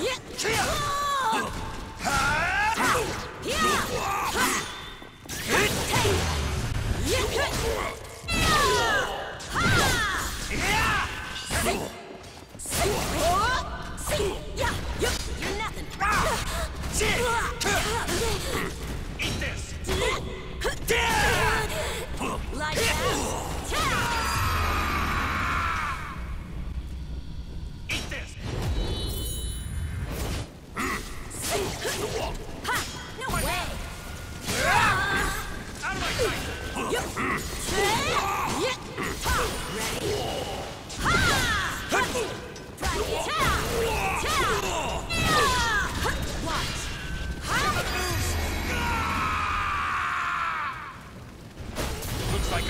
Yeah!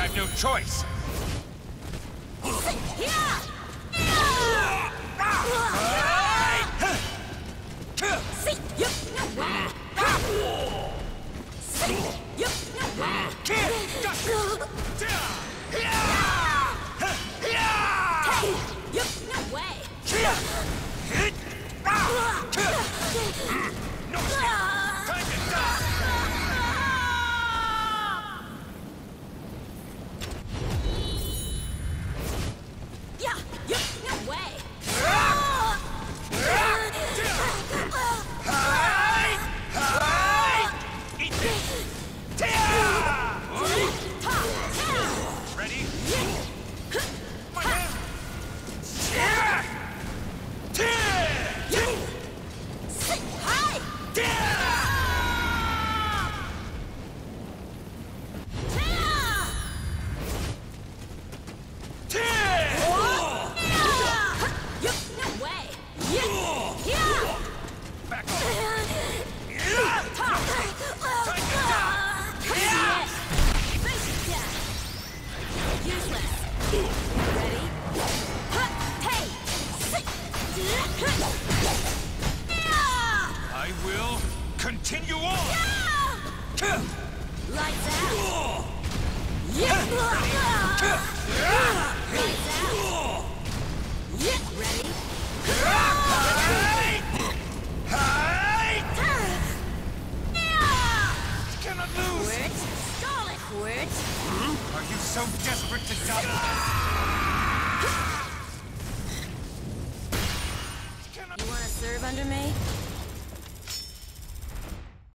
I've no choice. I will continue on! Lights out. Yeah. Lights out. Yeah. Ready? Yeah. Cannot lose! Quit. Stall it. Quit. Are you so desperate to die? You want to serve under me?